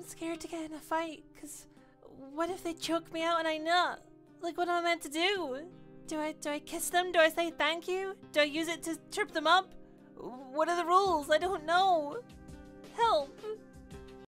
I'm scared to get in a fight, cause what if they choke me out and I nut? Like, what am I meant to do? Do I do I kiss them? Do I say thank you? Do I use it to trip them up? What are the rules? I don't know.